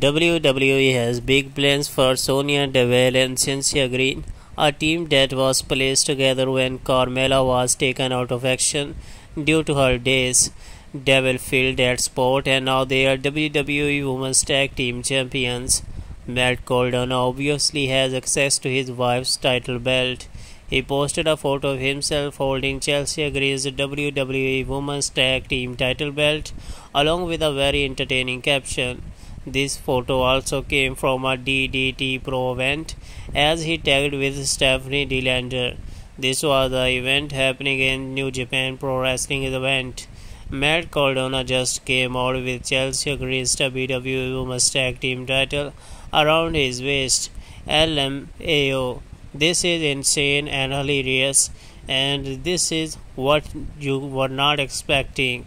WWE has big plans for Sonya Deville and Cynthia Green, a team that was placed together when Carmella was taken out of action due to her days. Deville filled that spot and now they are WWE Women's Tag Team Champions. Matt Cardona obviously has access to his wife's title belt. He posted a photo of himself holding Chelsea Green's WWE Women's Tag Team title belt along with a very entertaining caption. This photo also came from a DDT Pro event as he tagged with Stephanie DeLander. This was the event happening in New Japan Pro Wrestling event. Matt Cardona just came out with Chelsea Green's WWE Women's Tag Team title around his waist. LMAO. This is insane and hilarious, and this is what you were not expecting.